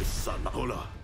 Esa la cola.